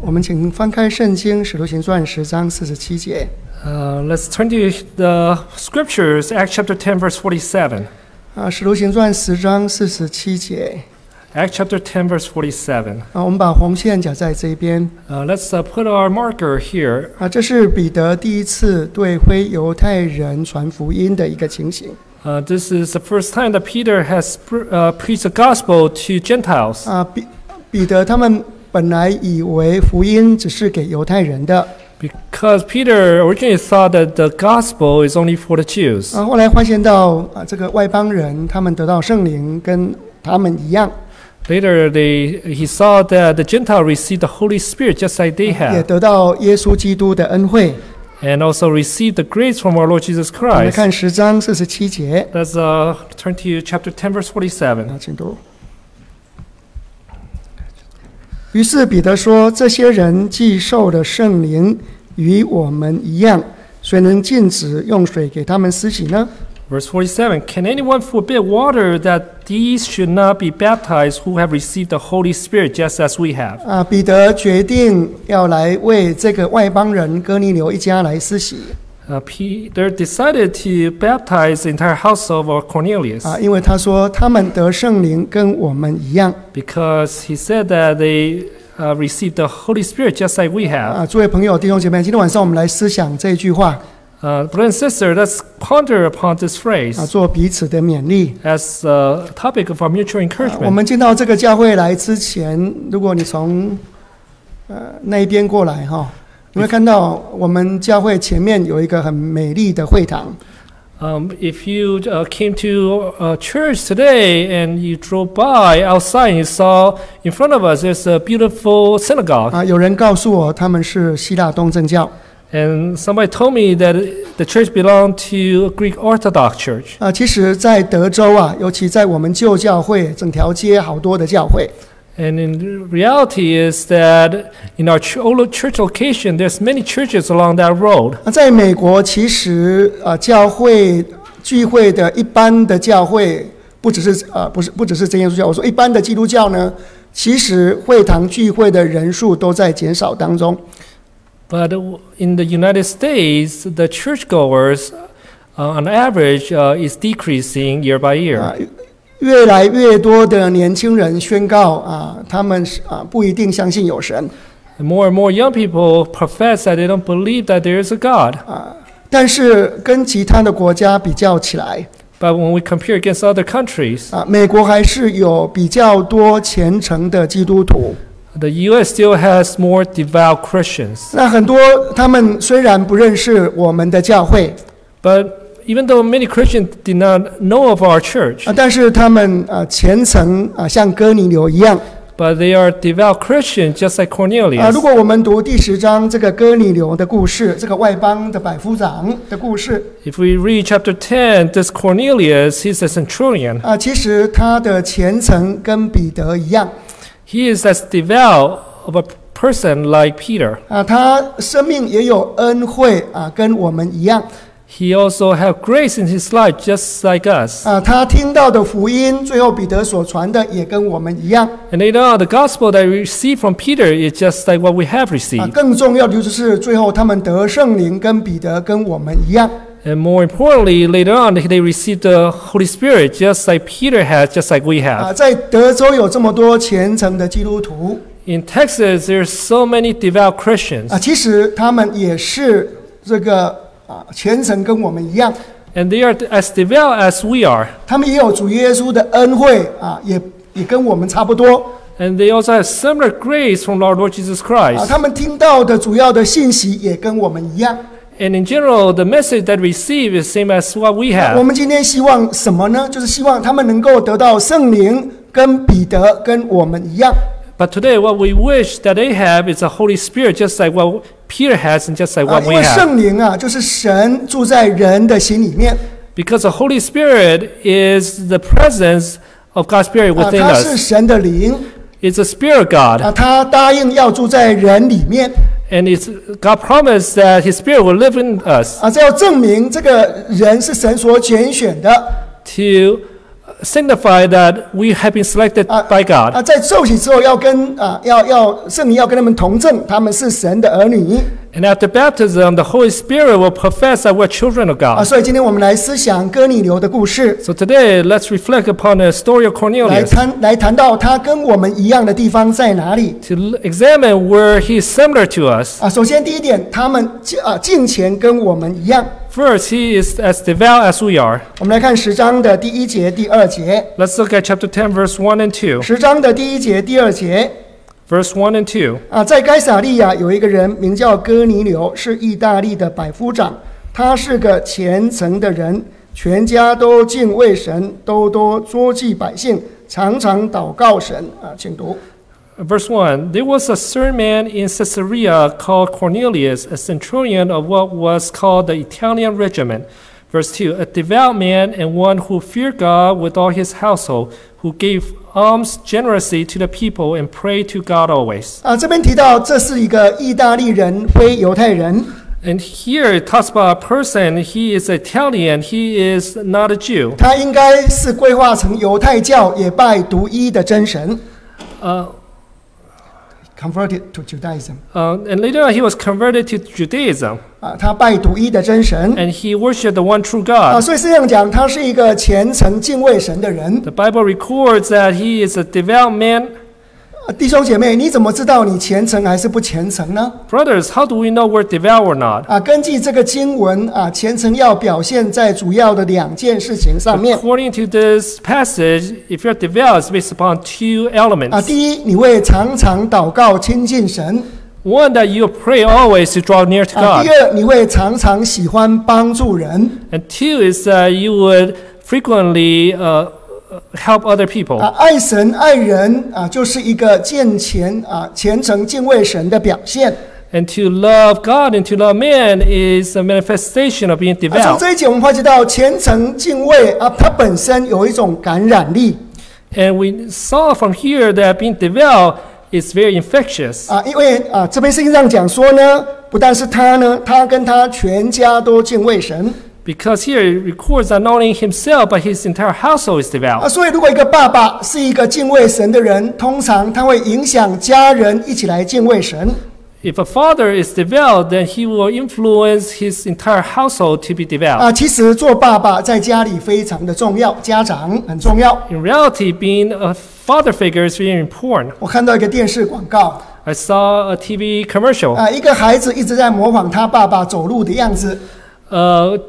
我们请翻开圣经《使徒行传》十章四十七节。Uh, let's turn to the scriptures, Acts chapter ten, verse forty-seven. 啊，《使徒行传》十章四十七节。Acts chapter ten, verse forty-seven. 啊，我们把红线夹在这边。Uh, let's uh, put our marker here. 啊，这是彼得第一次对非犹太人传福音的一个情形。Uh, this is the first time that Peter has pr- uh, preached the gospel to Gentiles. 啊，彼彼得他们本来以为福音只是给犹太人的， Because Peter originally thought that the gospel is only for the Jews. 啊，后来发现到啊，这个外邦人他们得到圣灵跟他们一样， Later, they, he saw that the Gentile received the Holy Spirit just like they 也 have, 得到耶稣基督的恩惠。 and also received the grace from our Lord Jesus 我们来 Christ. 看十章四十七节。 Let's uh, turn to chapter 10, verse 47. 啊，请读。 于是彼得说：“这些人既受了圣灵，与我们一样，谁能禁止用水给他们施洗呢？Verse 47 Can anyone forbid water that these should not be baptized who have received the Holy Spirit just as we have? 啊，彼得决定要来为这个外邦人哥尼流一家来施洗 Uh, Peter decided to baptize the entire household of Cornelius 啊，因为他说他们得圣灵跟我们一样 because he said that they uh, received the Holy Spirit just like we have. 啊。诸位朋友、弟兄姐妹，今天晚上我们来思想这一句话 Uh, brother and sister, let's ponder upon this 啊， phrase 做彼此的勉励。 as a topic of our mutual 啊 encouragement. 我们进到这个教会来之前，如果你从呃那一边过来哈， 你会看到我们教会前面有一个很美丽的会堂 Um, if you uh, came to uh, church today and you drove by outside and you saw in front of us there's a beautiful synagogue, 啊。有人告诉我他们是希腊东正教 and somebody told me that the church belonged to a Greek Orthodox church. 啊。其实，在德州啊，尤其在我们旧教会，整条街好多的教会 And in reality is that in our ch- old church location, there's many churches along that road. 啊。在美国，其实啊，教会聚会的一般的教会，不只是啊，不是不只是真耶稣教，我说一般的基督教呢，其实会堂聚会的人数都在减少当中。 But in the United States, the churchgoers, uh, on average, uh, is decreasing year by year. 啊，越来越多的年轻人宣告啊，他们是啊不一定相信有神 more and more young people profess that they don't believe that there is a God. 啊，但是跟其他的国家比较起来 But when we compare against other countries, 啊，美国还是有比较多虔诚的基督徒。the U.S. still has more devout Christians. 那很多他们虽然不认识我们的教会 But even though many Christians did not know of our church, 啊，但是他们啊虔诚啊，像哥尼流一样 but they are devout Christians just like 啊。 Cornelius. 如果我们读第十章这个哥尼流的故事，这个外邦的百夫长的故事 If we read chapter 10, this Cornelius, he's a centurion. 啊，其实他的虔诚跟彼得一样。 He is as devout of a person like Peter. 啊，他生命也有恩惠啊，跟我们一样 He also have grace in his life just like us. 啊。他听到的福音，最后彼得所传的也跟我们一样 And later on, the gospel that we receive from Peter is just like what we have 啊。 received. 更重要的就是最后他们得圣灵，跟彼得跟我们一样 And more importantly, later on, they received the Holy Spirit just like Peter had, just like we 啊。 have. 在德州有这么多虔诚的基督徒 In Texas, there's so many devout Christians, 啊，其实他们也是这个 啊虔诚跟我们一样， and they are as devout as we are. 他们也有主耶稣的恩惠啊，也也跟我们差不多 And they also have similar grace from our Lord Jesus 啊。 Christ. 他们听到的主要的信息也跟我们一样。 And in general, the message that we receive is same as what we 我 have. 们今天希望什么呢？就是希望他们能够得到圣灵，跟彼得跟我们一样 But today, what we wish that they have is the Holy Spirit, just like what Peter has and just like 啊， what 因 we 为 have. 圣灵啊，就是神住在人的心里面 Because the Holy Spirit is the presence of God's Spirit 啊， within 他是 us. 神的灵 It's the Spirit of God. 啊，他答应要住在人里面 And it's God promised that His Spirit will live in us 啊，这要证明这个人是神所拣选的 to signify that we have been selected Uh, by God. 啊，在受洗之后要跟啊要要圣灵要跟他们同证，他们是神的儿女 And after baptism, the Holy Spirit will profess that we're children of 啊。God. 所以今天我们来思想哥尼流的故事，So today, let's reflect upon the story of 来 Cornelius 谈来谈到他跟我们一样的地方在哪里 to l- examine where he is similar to us. 啊？首先第一点，他们敬啊敬虔跟我们一样。First, he is as devout as we are. 我们来看十章的第一节、第二节。Let's look at chapter 10, verse 1 and 2. 十章的第一节、第二节 Verse 1 and 2. 啊，在该撒利亚有一个人名叫哥尼流，是意大利的百夫长，他是个虔诚的人，全家都敬畏神，都多捉记百姓，常常祷告神啊，请读。 Verse 1 There was a certain man in Caesarea called Cornelius, a centurion of what was called the Italian regiment. Verse 2 A devout man and one who feared God with all his household, who gave alms generously to the people and prayed to God always. 啊，这边提到这是一个意大利人，非犹太人。 And here it talks about a person, he is Italian, he is not a Jew. 他应该是规划成犹太教，也拜独一的真神 Uh, ，converted to Judaism。 uh, and later on, he was converted to Judaism, 啊，他拜独一的真神 and he worshiped the one true 啊， God. 所以是这样讲，他是一个虔诚敬畏神的人。 The Bible records that he is a devout man. 啊弟兄姐妹，你怎么知道你虔诚还是不虔诚呢？Brothers, how do we know we're devout or not? 啊，根据这个经文啊，虔诚要表现在主要的两件事情上面 According to this passage, if you're devout, it's based upon two 啊。elements. 啊第一，你会常常祷告亲近神 One, that you pray always to draw near to 啊；第 God. 第二，你会常常喜欢帮助人 And two is that you would frequently uh, uh, help other people. 啊。爱神爱人啊，就是一个敬虔啊、虔诚敬畏神的表现 And to love God and to love man is a manifestation of being 啊。从.这一节我们发觉到虔诚敬畏啊，它本身有一种感染力 And we saw from here that being devout is very infectious. 啊，因为啊，这边圣经上讲说呢，不但是他呢，他跟他全家都敬畏神 Because here it records that not only himself, but his entire household is 啊。 devout. 所以，如果一个爸爸是一个敬畏神的人，通常他会影响家人一起来敬畏神 If a father is devout, then he will influence his entire household to be devout. 啊。其实做爸爸在家里非常的重要，家长很重要。 In reality, being a father figure is very important. 我看到一个电视广告 I saw a TV commercial. 啊，一个孩子一直在模仿他爸爸走路的样子 Uh, chil-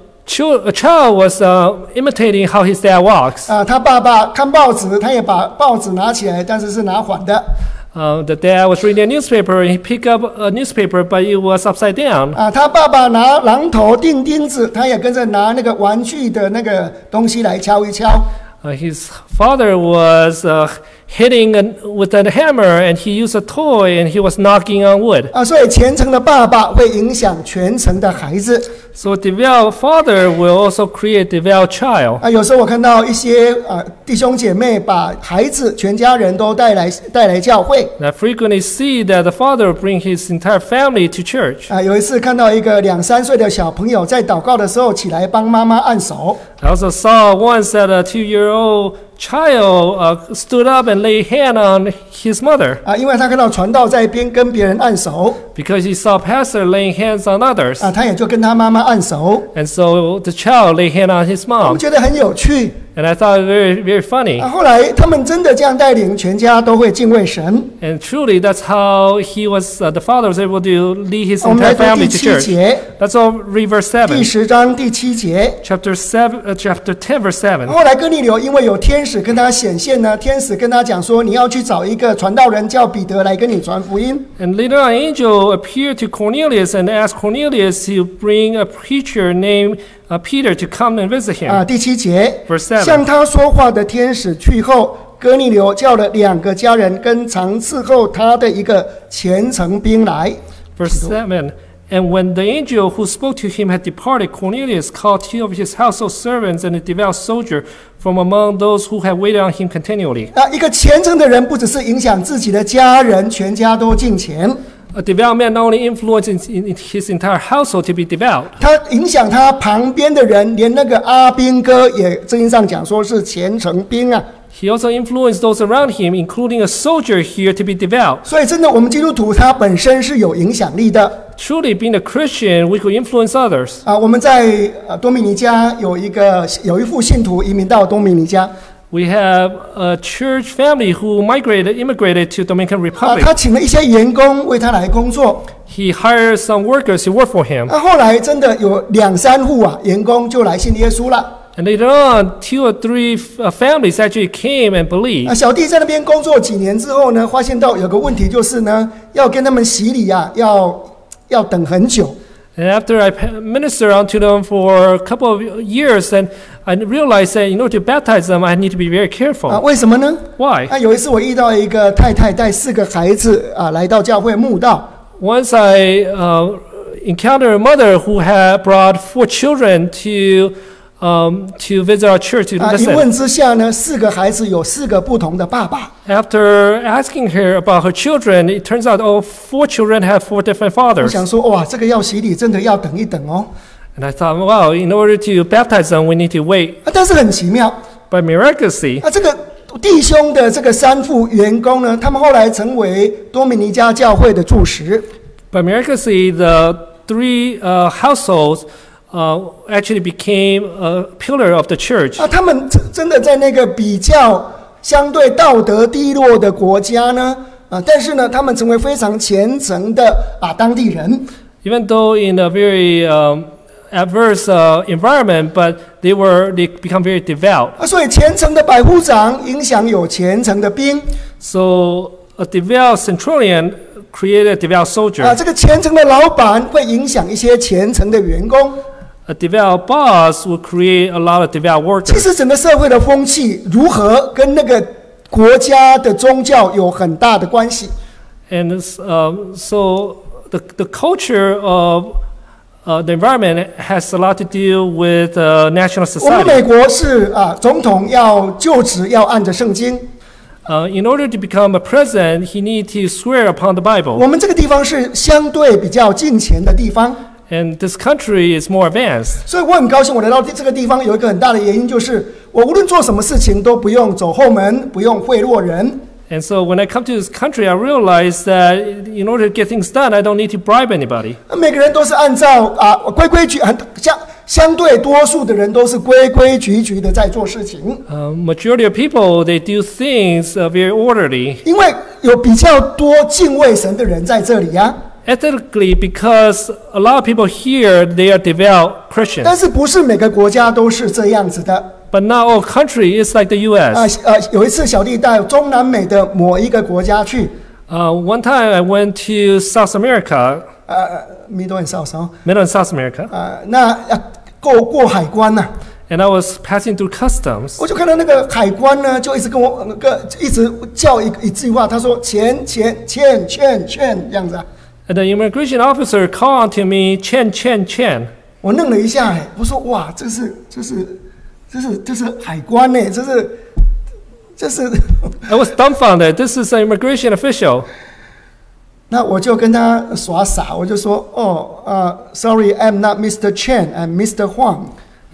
a child was uh, imitating how his dad walks. 啊。他爸爸看报纸，他也把报纸拿起来，但是是拿反的 Uh, the dad was reading a newspaper and he picked up a newspaper, but it was upside down. 啊。他爸爸拿榔头钉钉子，他也跟着拿那个玩具的那个东西来敲一敲。 Uh, his father was uh, hitting an, with a hammer and he used a toy and he was knocking on wood. 啊，所以虔诚的爸爸会影响全城的孩子 So a devout father will also create a devout child. 啊。有时候我看到一些啊弟兄姐妹把孩子全家人都带来带来教会 And I frequently see that the father will bring his entire family to church. 啊。有一次看到一个两三岁的小朋友在祷告的时候起来帮妈妈按手 I also saw once that a two-year-old child uh, stood up and laid hand on his mother 啊，因为他看到传道在边跟别人按手 because he saw pastor laying hands on others. 啊，他也就跟他妈妈按手。 And so the child laid hand on his 我 mom. 们觉得很有趣 And I thought it very, very funny. 啊。后来他们真的这样带领全家都会敬畏神。 And truly, that's how he was, uh, the father was able to lead his 我们来 entire 读 family 第 to 七 church. 节， Let's all read verse 第 7. 十章第七节。 Chapter 7, uh, chapter 10, verse 7. 后来哥尼流因为有天使跟他显现呢，天使跟他讲说，你要去找一个传道人叫彼得来跟你传福音。 And later on, an angel appeared to Cornelius and asked Cornelius to bring a preacher named uh, Peter to come and visit him. 啊，第七节， Verse 7. 向他说话的天使去后，哥尼流叫了两个家人跟常伺候他的一个虔诚兵来。 Verse 7 And when the angel who spoke to him had departed, Cornelius called two of his household servants and a devout soldier from among those who had waited on him continually. 啊，一个虔诚的人不只是影响自己的家人，全家都敬虔。 A man not only influences in, his entire household to be developed. 他影响他旁边的人，连那个阿兵哥也圣经上讲说是虔诚兵啊。he also influenced those around him, including a soldier here, to be devout. 所以真的，我们基督徒他本身是有影响力的 Truly, being a Christian, we could influence others. 啊。我们在呃多米尼加有一个有一副信徒移民到多米尼加 We have a church family who migrated, immigrated to Dominican 啊，Republic. 他请了一些员工为他来工作。He hired some workers who work for him. 那后来真的有两三户啊，员工就来信耶稣了。And later on, two or three uh, families actually came and 啊，believed. 小弟在那边工作几年之后呢，发现到有个问题就是呢，要跟他们洗礼啊，要要等很久。And after I pa- ministered unto them for a couple of years, then I realized that in order to baptize them, I need to be very 啊， careful. 为什么呢？ Why? 啊，有一次我遇到一个太太带四个孩子啊来到教会慕道， Once I uh, encountered a mother who had brought four children to um, to visit our church to 啊，一 listen. 问之下呢，四个孩子有四个不同的爸爸。 After asking her about her children, it turns out all four children have four different 我 fathers. 想说，哇，这个要洗礼真的要等一等哦。 And I thought, wow, in order to baptize them, we need to wait. 啊，但是很奇妙， But miraculously, 啊，这个弟兄的这个三副员工呢，他们后来成为多米尼加教会的柱石。 but miraculously, the three uh, households uh, actually became a pillar of the church. 啊，他们真真的在那个比较相对道德低落的国家呢，啊，但是呢，他们成为非常虔诚的啊当地人。 Even though in a very um, adverse uh, environment, but they were they become very devout. 啊，所以虔诚的百夫长影响有虔诚的兵 So a devout centurion created a devout 啊， soldier. 这个虔诚的老板会影响一些虔诚的员工。 A devout boss will create a lot of devout 其 workers. 实整个社会的风气如何跟那个国家的宗教有很大的关系。 And this, um, so the, the culture of uh, the environment has a lot to do with uh, national 我们 society. 美国是啊，总统要就职要按着圣经， Uh, in order to become a president, he need to swear upon the Bible. 我们这个地方是相对比较近前的地方。 And this country is more advanced. 所以我很高兴，我来到这个地方有一个很大的原因，就是我无论做什么事情都不用走后门，不用贿赂人。 And so when I come to this country, I realize that in order to get things done, I don't need to bribe anybody. 每个人都是按照啊规规矩，很相相对多数的人都是规规矩矩的在做事情， Uh, majority of people, they do things uh, very orderly. 因为有比较多敬畏神的人在这里呀、 Ethically, because a lot of people here, they are devout 但 Christians. 是不是每个国家都是这样子的 But not all country is like the 啊 U.S. 呃，有一次小弟带中南美的某一个国家去， Uh, one time I went to South America, 呃，Middle and South 哦 Middle and South America, 啊，那要过过海关呐、 and I was passing through customs. 我就看到那个海关呢，就一直跟我那个一直叫一一句话，他说钱钱钱券券这样子啊。 And the immigration officer called to me, Chen, Chen, Chen. 我愣了一下，哎，我说哇，这是这是这是这是海关呢，这是这是， I was dumbfounded. This is an immigration official. 那我就跟他耍傻，我就说哦啊、s o r r y I'm not Mr. Chen，I'm Mr. Huang。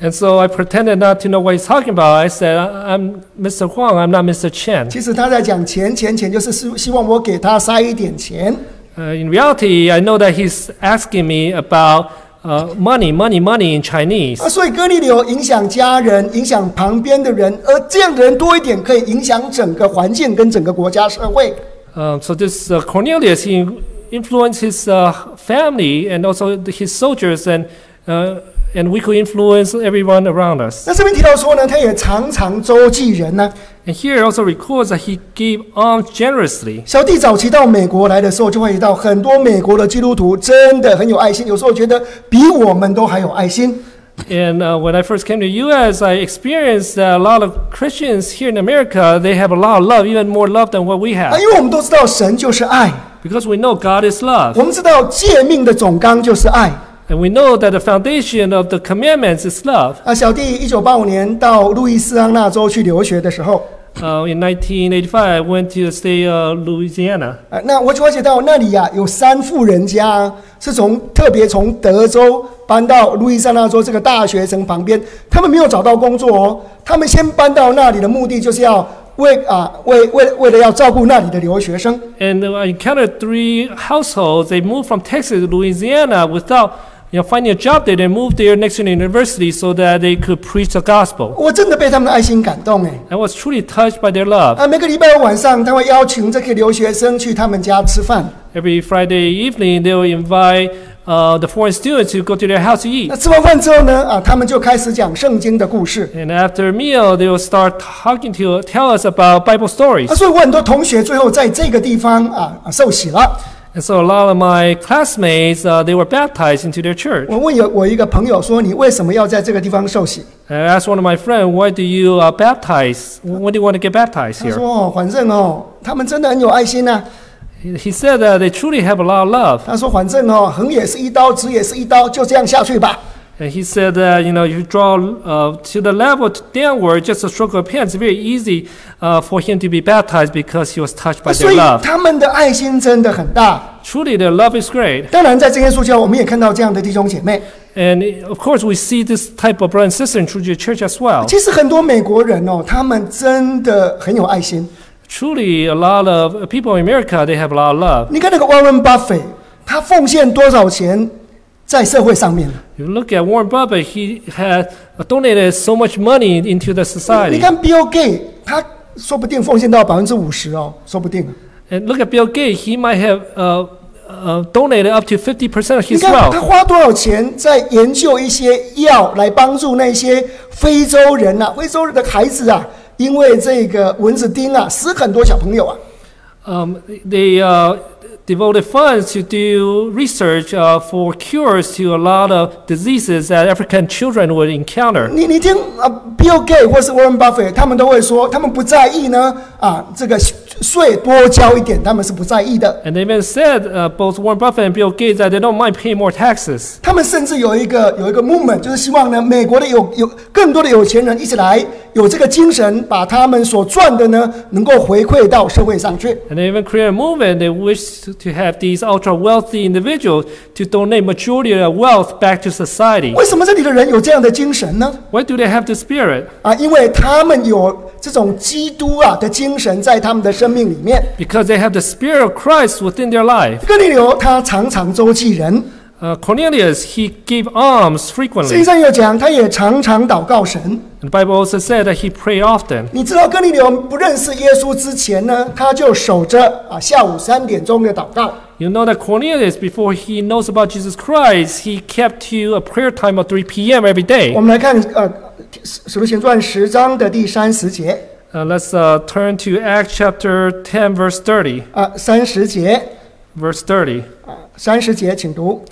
And so I pretended not to know what he's talking about. I said, "I- I'm Mr. Huang, I'm not Mr. Chen. 其实他在讲钱钱钱，就是希希望我给他塞一点钱。 Uh, in reality, I know that he's asking me about uh, money, money, money in Chinese. 啊，所以哥尼流影响家人，影响旁边的人，而这样的人多一点，可以影响整个环境跟整个国家社会。 Um, so this uh, Cornelius, he influenced his uh, family and also the- his soldiers, and uh, and we could influence everyone around us. 那这边提到说呢，他也常常周济人呢、 And here it also records that he gave alms generously. 小弟早期到美国来的时候，就会遇到很多美国的基督徒真的很有爱心，有时候觉得比我们都还有爱心。 And uh, when I first came to U.S., I experienced that a lot of Christians here in America they have a lot of love, even more love than what we 啊， have, 因为我们都知道神就是爱， because we know God is love, 我们知道诫命的总纲就是爱。 And we know that the foundation of the commandments is love. 啊，小弟一九八五年到路易斯安那州去留学的时候，uh, in 1985, I went to the state of Louisiana. 啊，那我了解到那里呀、有三户人家是从特别从德州搬到路易斯安那州这个大学城旁边，他们没有找到工作哦，他们先搬到那里的目的就是要为啊为为为了要照顾那里的留学生。And I encountered three households. They moved from Texas to Louisiana without you know, finding a job there. They moved there next to the university so that they could preach the gospel. 我真的被他们的爱心感动哎！ I was truly touched by their love. 啊，每个礼拜五晚上，他会邀请这些留学生去他们家吃饭。 Every Friday evening, they will invite uh, the foreign students to go to their house to eat. 那吃完饭之后呢，啊，他们就开始讲圣经的故事。 And after a meal, they will start talking to tell us about Bible stories. 啊，所以我很多同学最后在这个地方啊啊受洗了。 And so a lot of my classmates, uh, they were baptized into their church. 我问有我一个朋友说：“你为什么要在这个地方受洗 And I asked one of my friends, why do you uh, baptize? When do you want to get？” baptized 他 here? 说：“哦，反正哦，他们真的很有爱心呐、 He he said that they truly have a lot of love. 他说：“反正哦，横也是一刀，直也是一刀，就这样下去吧。 And he said that, you know, you draw uh, to the level to downward, just a stroke of a pen. It's very easy uh, for him to be baptized because he was touched by 所 their 以 love. 他们的爱心真的很大。 Truly, their love is great. 当然，在真耶稣教，我们也看到这样的弟兄姐妹。 And of course, we see this type of brother and sister in True Church as well. 其实很多美国人哦，他们真的很有爱心。 Truly, a lot of people in America, they have a lot of love. 你看那个 Warren Buffett，他奉献多少钱 在社会上面？You look at Warren Buffett, he had donated so much money into the society. 你看 Bill Gates，他说不定奉献到百分之五十哦，说不定。And look at Bill Gates, he might have uh, uh, donated up to fifty percent of 你 his 看 wealth. 他花多少钱在研究一些药来帮助那些非洲人啊，非洲人的孩子啊，因为这个蚊子叮啊，死很多小朋友啊。Um, they uh, devoted funds to do research uh, for cures to a lot of diseases that African children would encounter. 你你听啊，Bill Gates 或是 Warren Buffett，他们都会说，他们不在意呢啊，这个 税多交一点，他们是不在意的。 And they even said, uh, both Warren Buffett and Bill Gates, that they don't mind paying more taxes. 他们甚至有一个有一个 movement，就是希望呢，美国的有有更多的有钱人一起来，有这个精神，把他们所赚的呢，能够回馈到社会上去。 And they even created a movement. They wish to- to have these ultra wealthy individuals to donate majority of their wealth back to society. 为什么这里的人有这样的精神呢？ Why do they have the spirit? 啊，因为他们有这种基督啊的精神在他们的 生命里面。Because they have the spirit of Christ within their life. 哥尼流他常常周济人，Uh, Cornelius, he gave alms frequently. 上又讲，他也常常祷告神。The Bible also said that he prayed often. 你知道哥尼流不认识耶稣之前呢，他就守着啊下午三点钟的祷告。You know that Cornelius, before he knows about Jesus Christ, he kept to a prayer time of 3 p.m. every day. 我们来看呃《使徒行传》十章的第三十节 Uh, let's uh, turn to Acts chapter 10, verse 30. 啊，三十节 Verse 30. 啊，三十节，请读。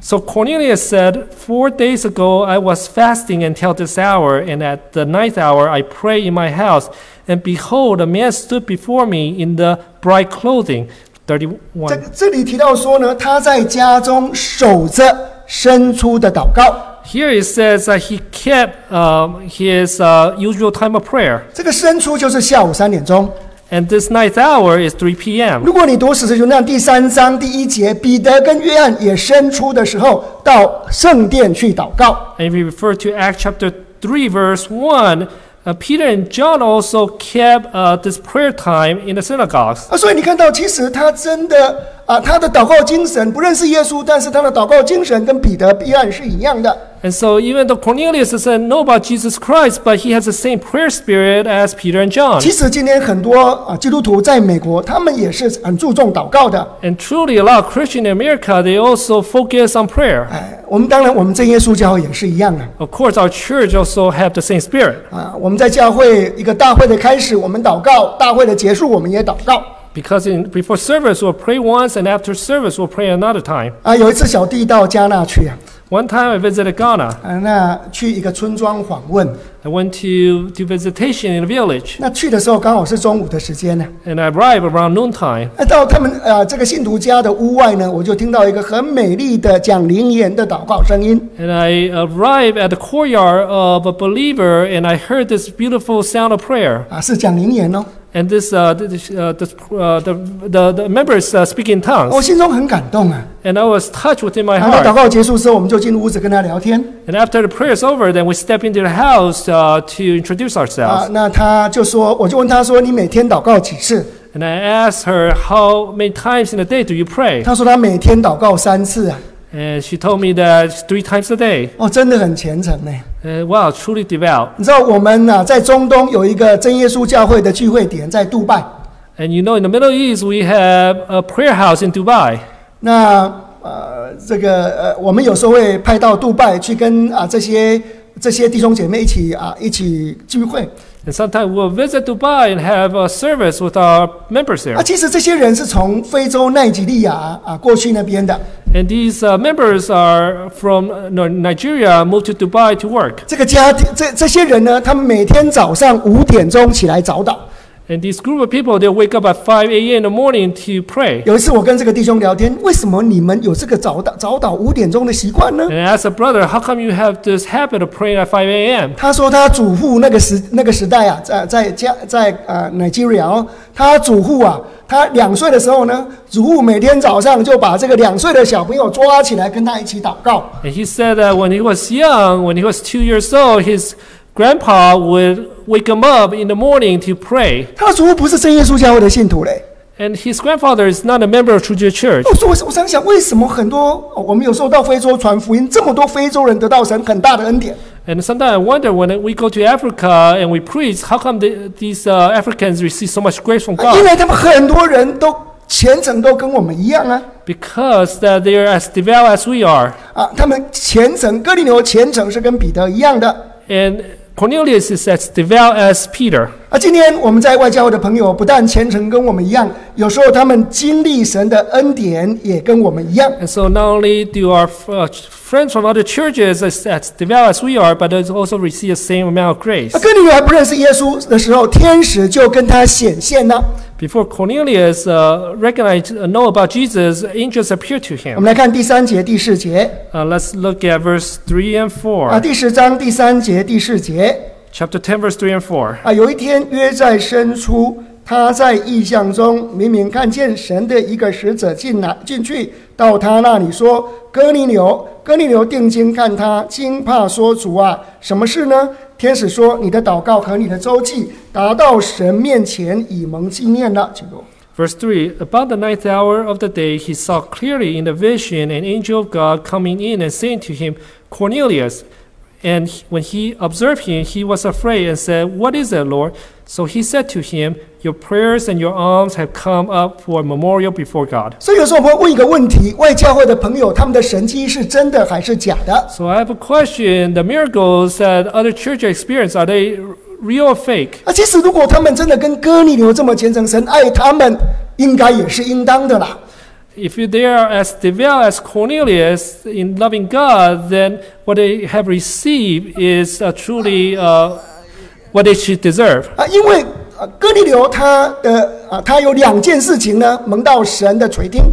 So Cornelius said, Four days ago I was fasting until this hour, and at the ninth hour I prayed in my house, and behold, a man stood before me in the bright clothing. 这 31. 这里提到说呢，他在家中守着 伸出的祷告。Here it says that he kept um, his uh, usual time of prayer, 这个伸出就是下午三点钟。and this ninth hour is 3 p.m. 如果你读使徒行传第三章第一节，彼得跟约翰也伸出的时候，到圣殿去祷告。And if we refer to Acts chapter 3, verse 1, uh, Peter and John also kept uh, this prayer time in the synagogues. 啊，所以你看到，其实他真的啊，他的祷告精神不认识耶稣，但是他的祷告精神跟彼得、彼岸是一样的。And so even though Cornelius doesn't know about Jesus Christ, but he has the same prayer spirit as Peter and John. 其实今天很多啊基督徒在美国，他们也是很注重祷告的。 And truly, a lot of Christians in America, they also focus on prayer. 哎，我们当然，我们真耶稣教会也是一样的 Of course, our church also have the same spirit. 啊。我们在教会一个大会的开始，我们祷告；大会的结束，我们也祷告。 Because in, before service, we'll pray once, and after service, we'll pray another time. 啊，有一次小弟到加纳去啊， One time I visited Ghana. 啊，那去一个村庄访问。 I went to do visitation in a village, 那去的时候刚好是中午的时间呢。 and I arrived around noontime. 那到他们呃这个信徒家的屋外呢，我就听到一个很美丽的讲灵言的祷告声音。 And I arrived at the courtyard of a believer, and I heard this beautiful sound of prayer. 啊，是讲灵言哦。 And this, uh, this, uh, this, uh, the, the, the members uh, speak in 我 tongues. 我心中很感动啊。And I was touched within my 然后祷 heart. 告结束之后，我们就进入屋子跟他聊天 And after the prayer is over, then we step into the house uh, to introduce 啊 ourselves.。那他就说，我就问他说：“你每天祷告几次 And I asked her, How many times in a day do you？” pray? 他说他每天祷告三次啊。And she told me that three times a day. 哦，真的很虔诚呢。And wow, truly devout. 你知道我们啊，在中东有一个真耶稣教会的聚会点在杜拜。And you know, in the Middle East, we have a prayer house in Dubai. 那呃，这个呃，我们有时候会派到杜拜去跟啊这些这些弟兄姐妹一起啊一起聚会。And sometimes we'll visit Dubai and have a service with our members 啊，there. 啊其实这些人是从非洲奈及利亚啊过去那边的。And these uh, members are from uh, Nigeria, moved to Dubai to work. 这个家庭，这这些人呢，他们每天早上五点钟起来早祷。And this group of people, they wake up at 5 a.m. in the morning to pray. 有一次我跟这个弟兄聊天，为什么你们有这个早祷早祷五点钟的习惯呢？And I asked a brother, how come you have this habit of praying at 5 a.m.? 他说他祖父那个时那个时代啊，在在家在呃 Nigeria 哦，他祖父啊，他两岁的时候呢，祖父每天早上就把这个两岁的小朋友抓起来跟他一起祷告。And he said that when he was young, when he was two years old, his Grandpa would wake him up in the morning to pray. And his grandfather is not a member of True Church. and sometimes I wonder when we go to Africa and we preach, how come the, these uh, Africans receive so much grace from God? Because that they are as devout as we are. 啊，他们虔诚，哥尼流虔诚是跟彼得一样的。And Cornelius is as devout as Peter. 啊，今天我们在外教会的朋友，不但虔诚跟我们一样，有时候他们经历神的恩典也跟我们一样。 And so not only do our uh, friends from other churches as, as devout as we are, but they also receive the same amount of grace. 啊，哥林流还不认识耶稣的时候，天使就跟他显现了。 Before Cornelius uh, recognized, uh, know about Jesus, angels appeared to 我 him. 们来看第三节、第四节 Uh, let's look at verse 3 and 啊， 4. 第十章第三节、第四节 Chapter ten, verse three and four. 啊。有一天约在申初，他在异象中明明看见神的一个使者进来进去，到他那里说：“哥尼流，哥尼流定睛看他，惊怕说：主啊，什么事呢？”天使说：“你的祷告和你的周记达到神面前，以蒙纪念了。”请读 Verse 3 About the ninth hour of the day, he saw clearly in the vision an angel of God coming in and saying to him, Cornelius. And he- when he observed him, he was afraid and said, What is it, Lord? So he said to him, Your prayers and your alms have come up for a memorial before God. 所以有时候我们会问一个问题：外教会的朋友，他们的神迹是真的还是假的？ So I have a question. The miracles that other churches experience, are they real or fake? 啊，其实如果他们真的跟哥尼流这么虔诚，神爱他们，应该也是应当的啦。 If they are as devout as Cornelius in loving God, then what they have received is uh, truly uh, what they should deserve. 啊，因为啊，哥尼流他的啊，他有两件事情呢，蒙到神的垂听，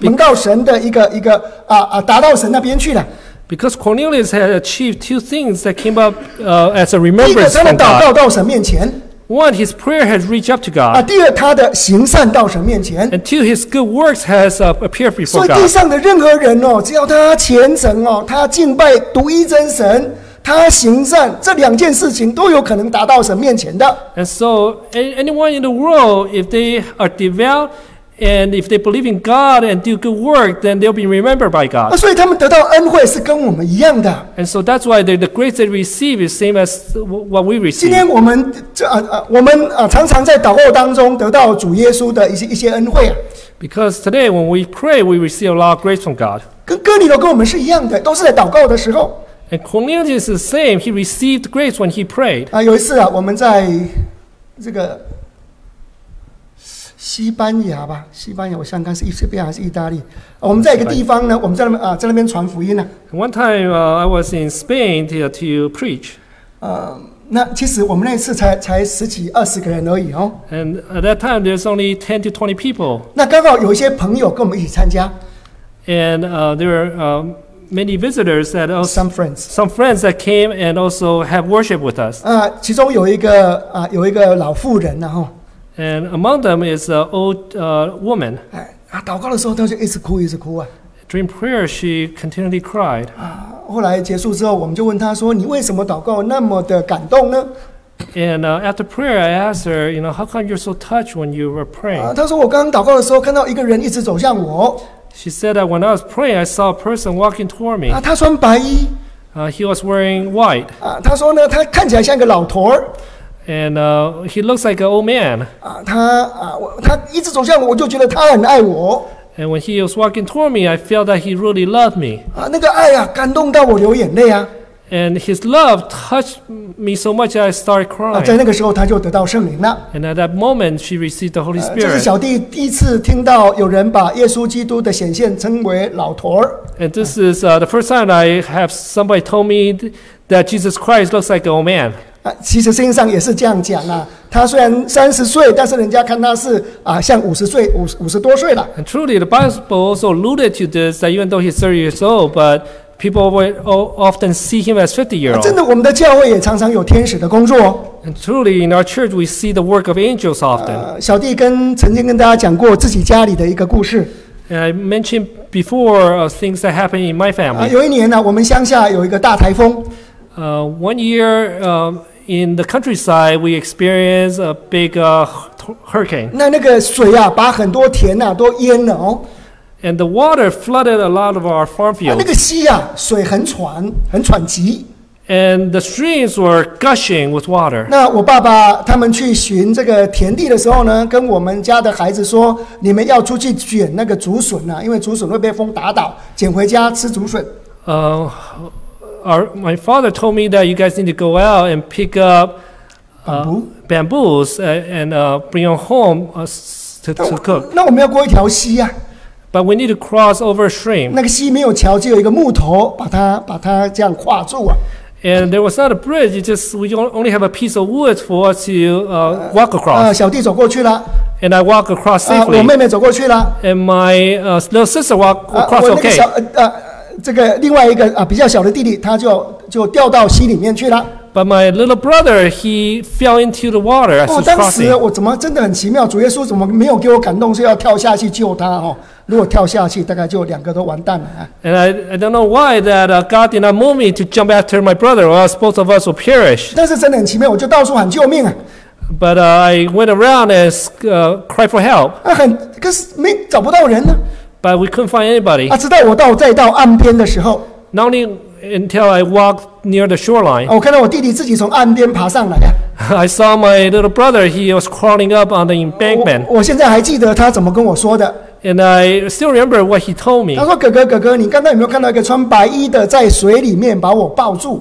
蒙到神的一个一个啊啊，达到神那边去了。 Because Cornelius had achieved two things that came up uh, as a 第一个， remembrance 他的 from 祷告 God. One, his prayer has reached up to 啊；God. 啊第二，他的行善到神面前。And two, his good works has uh, appeared before God. 所以地上的任何人哦，只要他虔诚哦，他敬拜独一真神，他行善，这两件事情都有可能达到神面前的。And so, anyone in the world, if they are devout and if they believe in God and do good work, then they'll be remembered by 啊， God. 所以他们得到恩惠是跟我们一样的。 And so that's why the, the grace they receive is same as w- what we 今 receive. 天我们这啊啊，我们啊常常在祷告当中得到主耶稣的一些一些恩惠啊， Because today, when we pray, we receive a lot of grace from God. 跟哥尼流跟我们是一样的，都是在祷告的时候 And Cornelius is the same. He received grace when he prayed. 啊。有一次啊，我们在这个 西班牙吧，西班牙，我想想看是西班牙还是意大利？啊我们在一个地方呢，我们在那边啊，在那边传福音呢、One time uh, I was in Spain to, to preach, 呃，那其实我们那一次才才十几二十个人而已哦。and at that time there's only ten to twenty people, 那刚好有一些朋友跟我们一起参加 and uh, there were um, many visitors that also,，some friends。some friends that came and also have worship with us. 啊，其中有一个啊，有一个老妇人然后，And among them is an old uh, woman. 哎啊，祷告的时候她就一直哭一直哭啊。 During prayer, she continually cried. 啊，后来结束之后，我们就问她说：“你为什么祷告那么的感动呢 And uh, after prayer, I asked her, you know, how come you're so touched when you were？”啊， praying? 她说：“我刚刚祷告的时候，看到一个人一直走向我， She said that when I was praying, I saw a person walking toward me. 啊，他穿白衣， Uh, he was wearing white, 啊，她说呢，他看起来像一个老头儿， and uh, he looks like an old man. 啊，他啊，我他一直走向我，我就觉得他很爱我， And when he was walking toward me, I felt that he really loved me. 啊，那个爱啊，感动到我流眼泪啊， And his love touched me so much that I started 啊，在 crying. 那个时候他就得到圣灵了。 And at that moment, she received the Holy 呃这是 Spirit. 小弟第一次听到有人把耶稣基督的显现称为老头儿。 And this is uh, the first time I have somebody told me th- that Jesus Christ looks like an old man. 啊，其实圣经上也是这样讲啊。他虽然三十岁，但是人家看他是啊，像五十岁、五五十多岁了。 And truly, the Bible also alluded to this that even though he's 30 years old, but people will o- often see him as 50 year 啊真 old. 的，我们的教会也常常有天使的工作哦。 And truly, in our church, we see the work of angels often. 呃，小弟跟曾经跟大家讲过自己家里的一个故事 And I mentioned before uh, things that happen in my 啊。 family. 有一年呢，我们乡下有一个大台风 Uh, one year um, In the countryside, we experienced a big uh, hu- hurricane, 那那个水啊，把很多田呐、都淹了哦。and the water flooded a lot of our farm 啊 fields. 那个溪啊，水很喘，很喘急。and the streams were gushing with water. 那我爸爸他们去寻这个田地的时候呢，跟我们家的孩子说：“你们要出去捡那个竹笋啊，因为竹笋会被风打倒，捡回家吃竹笋。Uh, our, my father told me that you guys need to go out and pick up uh, Bamboo? bamboos uh, and uh, bring them home uh, s- to, to cook. 那我们要过一条溪啊， But we need to cross over a stream. 那个溪没有桥，只有一个木头把它把它这样跨住啊。 And there was not a bridge, it just we on- only have a piece of wood for us to uh, walk 啊， across. 小弟走过去了， And I walk across 啊，我 safely. 妹妹走过去了， And my uh, little sister walk 啊， across 我那个 okay. 小呃呃 这个另外一个啊比较小的弟弟，他就就掉到溪里面去了。 But my little brother, he fell into the water as he 哦， was 当时 crossing. 我怎么真的很奇妙，主耶稣怎么没有给我感动，是要跳下去救他哦？如果跳下去，大概就两个都完蛋了啊！ And I, I don't know why that uh, God did not move me to jump after my brother, or else both of us will perish. 但是真的很奇妙，我就到处喊救命啊！ But uh, I went around and uh, cried for help, 啊，很可是没找不到人呢。 but we couldn't find anybody. 啊，直到我到再到岸边的时候， Not only until I walked near the shoreline, 啊我看到我弟弟自己从岸边爬上来啊！ I saw my little brother. He was crawling up on the embankment, 我我现在还记得他怎么跟我说的。 and I still remember what he told me. 他说：“哥哥，哥哥，你刚才有没有看到一个穿白衣的在水里面把我抱住？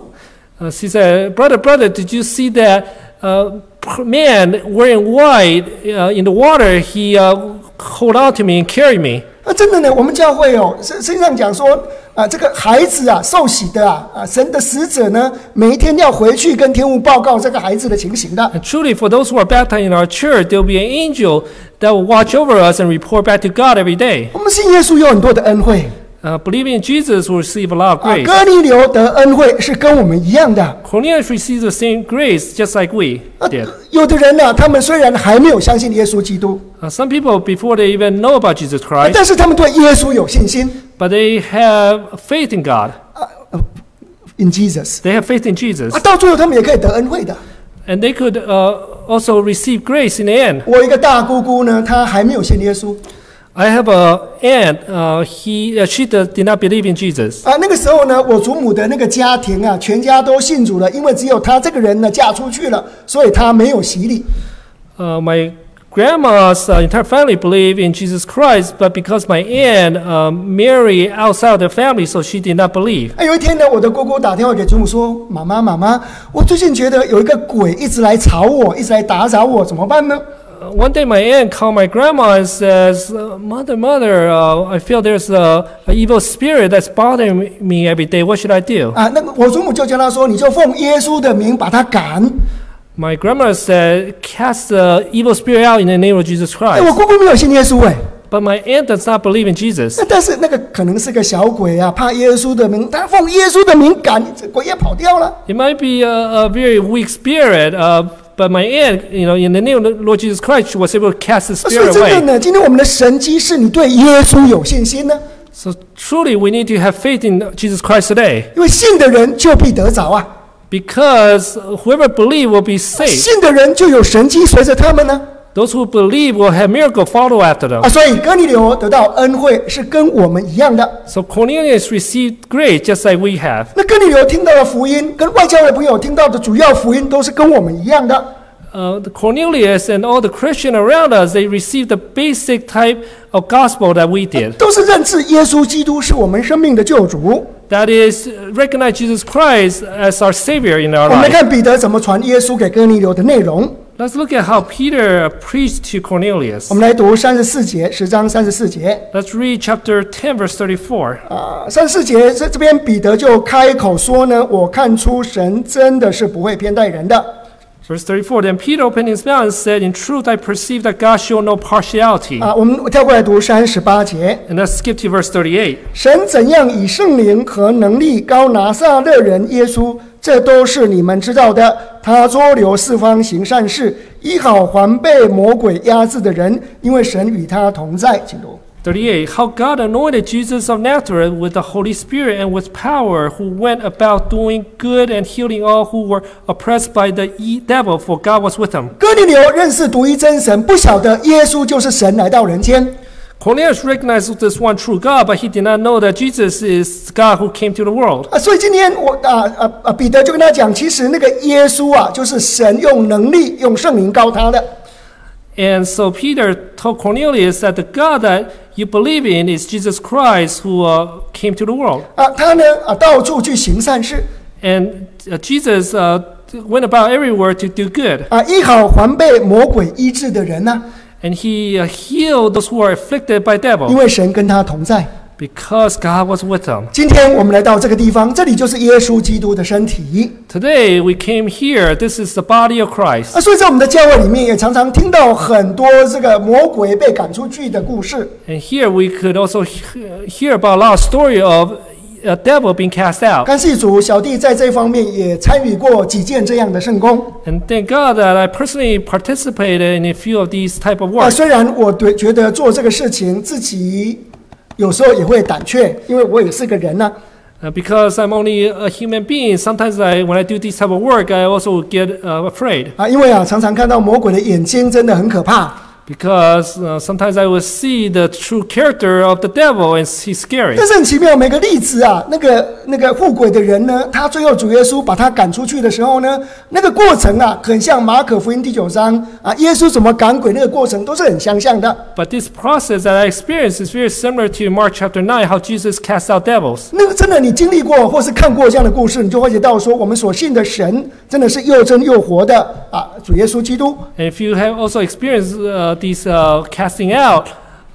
Uh, she said, "Brother, brother, did you see that uh, p- man wearing white uh, in the water? He uh, hold on to me and carry me." 啊，真的呢，我们教会哦，圣圣经上讲说，啊，这个孩子啊，受洗的啊，啊，神的使者呢，每一天要回去跟天父报告这个孩子的情形的。And truly, for those who are baptized in our church, there will be an angel that will watch over us and report back to God every day. 我们信耶稣有很多的恩惠 Uh, believing in Jesus will receive a lot of 啊， grace. 哥尼流得恩惠是跟我们一样的。 Cornelius received the same grace just like we 啊 did.，有的人呢、他们虽然还没有相信耶稣基督， Uh, some people, before they even know about Jesus 啊 Christ, 但是他们对耶稣有信心。 but they have faith in God. In Jesus， They have faith in Jesus, 啊，到最后他们也可以得恩惠的。 and they could uh, also receive grace in the end. 我一个大姑姑呢，她还没有信耶稣 I have a aunt. Uh, he, uh, she did, did not believe in Jesus. 啊。那个时候呢，我祖母的那个家庭啊，全家都信主了，因为只有她这个人呢嫁出去了，所以她没有洗礼。Uh, my grandma's uh, entire family believe in Jesus Christ, but because my aunt uh, married outside the family, so she did not believe. 啊，有一天呢，我的姑姑打电话给祖母说：“妈妈，妈妈，我最近觉得有一个鬼一直来吵我，一直来打扰我，怎么办呢 Uh, one day my aunt called my grandma and says, uh, "Mother, mother, uh, I feel there's a, a evil spirit that's bothering me every day. What should I do?" 啊，那个我祖母就教他说，你就奉耶稣的名把他赶。 My grandma said, "Cast the evil spirit out in the name of Jesus 哎，我 Christ." 姑姑没有信耶稣哎， But my aunt does not believe in Jesus. 那但是那个可能是个小鬼啊，怕耶稣的名，他奉耶稣的名赶，这鬼也跑掉了。 It might be a, a very weak spirit, uh, but my aunt, you know, in the name of the Lord Jesus Christ, was able to cast the 所以 spirit 真的 away. 呢，今天我们的神机是你对耶稣有信心呢，So truly, we need to have faith in Jesus Christ today, 因为信的人就必得着啊，because whoever believes will be saved. 信的人就有神机随着他们呢 Those who believe will have miracle follow after them. 啊，所以哥尼流得到恩惠是跟我们一样的。So Cornelius received grace just like we have. 那哥尼流听到的福音，跟外教的朋友听到的主要福音都是跟我们一样的。Uh, Cornelius and all the Christian around us, they received the basic type of gospel that we did. 都是认识耶稣基督是我们生命的救主。That is, uh, recognize Jesus Christ as our Savior in our 我们来 life. 看彼得怎么传耶稣给哥尼流的内容。Let's look at how Peter preached to Cornelius. 我们来读三十四节，十章三十四节。Let's read chapter ten, verse thirty-four. 啊，三十四节这这边彼得就开口说呢：“我看出神真的是不会偏待人的。” Verse thirty-four. Then Peter opened his mouth and said, "In truth, I perceive that God show no partiality." 啊，我们跳过来读三十八节。And let's skip to verse thirty-eight. 神怎样以圣灵和能力膏拿撒勒人耶稣这都是你们知道的。他周流四方行善事，医好还被魔鬼压制的人，因为神与他同在。请读。38 How God anointed Jesus of Nazareth with the Holy Spirit and with power, who went about doing good and healing all who were oppressed by the e- devil, for God was with him. 哥尼流认识独一真神，不晓得耶稣就是神来到人间。Cornelius recognized this one true God, but he did not know that Jesus is God who came to the world. 啊，所以今天我啊啊啊，彼得就跟他讲，其实那个耶稣啊，就是神用能力、用圣灵膏他的。And so Peter told Cornelius that the God that you believe in is Jesus Christ who uh, came to the world. 啊，他呢啊，到处去行善事。And uh, Jesus uh, went about everywhere to do good. 啊，医好还被魔鬼医治的人呢、啊。And he uh, healed those who are afflicted by 因 devil 为神跟他同在。 because God was with him. 今天我们来到这个地方，这里就是耶稣基督的身体 Today we came here. This is the body of Christ. 啊，所以在我们的教会里面也常常听到很多这个魔鬼被赶出去的故事 And here we could also he- hear about a lot of story of a devil being cast out. 感谢主，小弟在这方面也参与过几件这样的圣功 And thank God that I personally participated in a few of these type of 啊。work. 啊虽然我对觉得做这个事情自己有时候也会胆怯，因为我也是个人呐、Uh, because I'm only a human being, sometimes I, when I do this type of work, I also get uh, afraid 啊，因为啊常常看到魔鬼的眼睛真的很可怕 Because uh, sometimes I will see the true character of the devil, and he's scary. 但是很奇妙，每个例子啊，那个那个附鬼的人呢，他最后主耶稣把他赶出去的时候呢，那个过程啊，很像马可福音第九章啊，耶稣怎么赶鬼那个过程都是很相像的。But this process that I experienced is very similar to Mark chapter nine, how Jesus cast out devils. 那个真的你经历过或是看过这样的故事，你就会知道说，我们所信的神真的是又真又活的啊，主耶稣基督。And if you have also experienced、uh, these uh, casting out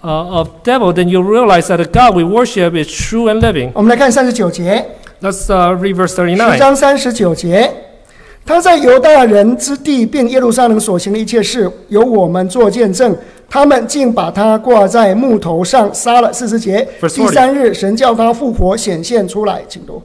uh, of devil, then you'll realize that the God we worship is true and living. 我们来看三十九节， Let's uh, read verse 十39. 章三十九节，他在犹大人之地并耶路撒冷所行的一切事，由我们做见证。他们竟把他挂在木头上杀了。四十节， Verse 第三日，神叫他复活，显现出来。请读。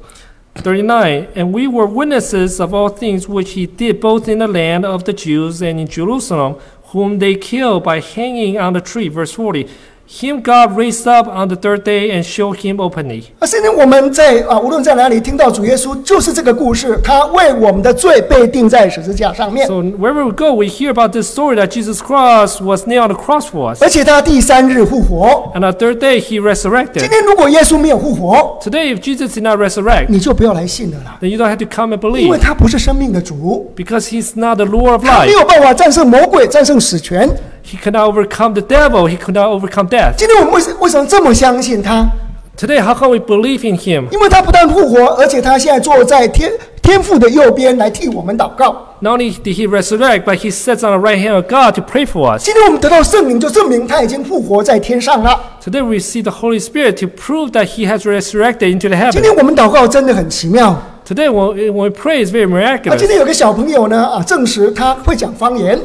39 And we were witnesses of all things which he did both in the land of the Jews and in Jerusalem, whom they killed by hanging on the tree. Verse 40 Him God raised up on the third day and showed him openly. 啊，现在我们在啊，无论在哪里听到主耶稣，就是这个故事，他为我们的罪被钉在十字架上面， So wherever we go, we hear about this story that Jesus Christ was nailed on the cross for us. 而且他第三日复活。 And on the third day, he 今 resurrected. 天如果耶稣没有复活， Today, if Jesus did not resurrect, 你就不要来信了啦， then you don't have to come and 因为 believe 他不是生命的主， because he's not the Lord of 他没 life. 有办法战胜魔鬼，战胜死权。 He could not overcome the devil, he could not overcome death. 今天我们为什为什么这么相信他？ Today, how can we believe in him? 因为他不但复活，而且他现在坐在天天父的右边来替我们祷告。 Not only did he resurrect, but he sits on the right hand of God to pray for us. 今天我们得到圣灵，就证明他已经复活在天上了。 Today, we receive the Holy Spirit to prove that he has resurrected into the 今 heaven. 天我们祷告真的很奇妙。 Today, when, when we pray, it's very 啊，今 miraculous. 天有个小朋友呢，啊，证实他会讲方言。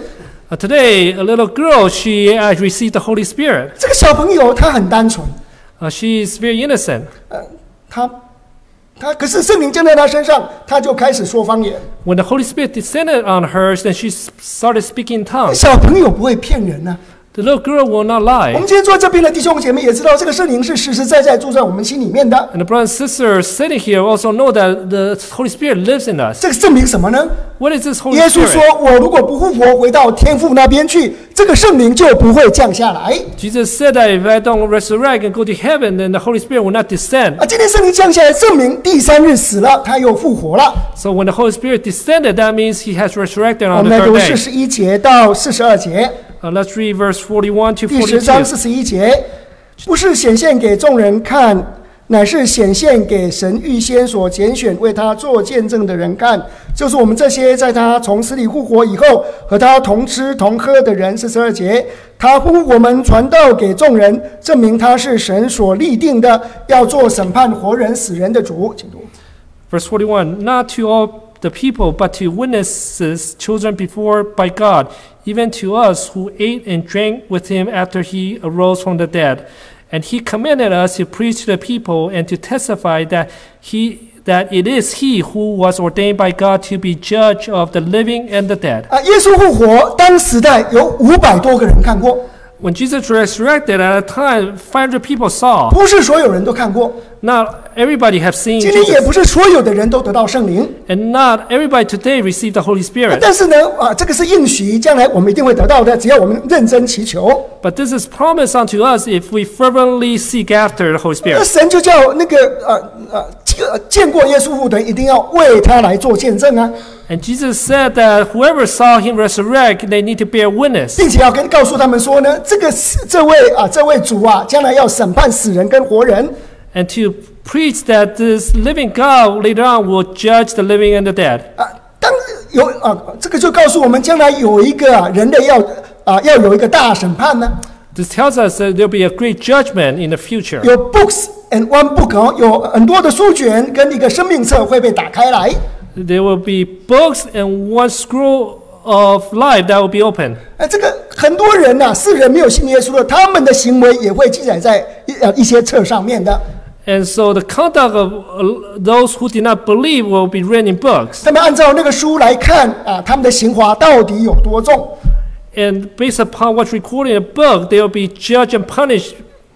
Uh, today, a little girl, she uh, received the Holy Spirit. 这个小朋友他很单纯，Uh, she is very innocent. 他他可是圣灵降在他身上，他就开始说方言。When the Holy Spirit descended on her, then she started speaking tongues. 小朋友不会骗人呐、The little girl will not 我 lie. 们今天坐在这边的弟兄姐妹也知道，这个圣灵是实实在在住在我们心里面的。 And the brothers and sisters sitting here also know that the Holy Spirit lives in us. 这个证明什么呢？ What is this Holy 耶稣说 Spirit?：“ 我如果不复活，回到天父那边去，这个圣灵就不会降下来。 Jesus said that if I don't resurrect and go to heaven, then the Holy Spirit will not descend. ”啊，今天圣灵降下来，证明第三日死了，他又复活了。 So when the Holy Spirit descended, that means he has resurrected 我 on 们 the 来 third 读 day. 四十一节到四十二节。 Uh, let's read verse 41 to 第十章四十一节，不是显现给众人看，乃是显现给神预先所拣选为他做见证的人看，就是我们这些在他从死里复活以后和他同吃同喝的人。四十二节，他呼我们传道给众人，证明他是神所立定的，要做审判活人死人的主。请读。Verse forty-one. Not to all the people, but to witnesses chosen before by God, even to us who ate and drank with him after he arose from the dead. And he commanded us to preach to the people and to testify that he that it is he who was ordained by God to be judge of the living and the dead. 啊，耶稣复活，当时代有五百多个人看过， When Jesus resurrected at a time, 500 people saw. 不是所有人都看过。 Not everybody have seen 今天也不是所有的人都得到圣灵。and not everybody today received the Holy Spirit. 但是呢，啊，这个是应许，将来我们一定会得到的，只要我们认真祈求。But this is promised unto us if we fervently seek after the Holy Spirit. 那神就叫那个呃呃见呃见过耶稣复的人，一定要为他来做见证啊，And Jesus said that whoever saw him resurrect, they need to bear witness. 并且要跟告诉他们说呢，这个是这位啊这位主啊，将来要审判死人跟活人。And to preach that this living God later on will judge the living and the dead. 啊，当有啊，这个就告诉我们，将来有一个、啊、人类要啊要有一个大审判呢。 This tells us that there'll be a great judgment in the future. 有 books and one book 哦，有很多的书卷跟一个生命册会被打开来。 There will be books and one scroll of life that will be open. 哎，这个很多人呐、世人没有信耶稣的，他们的行为也会记载在一呃一些册上面的。 And so the conduct of uh, those who did not believe will be written in books. 他们按照那个书来看啊，他们的刑罚到底有多重？ And based upon what's recorded in the book, they will be judged and punished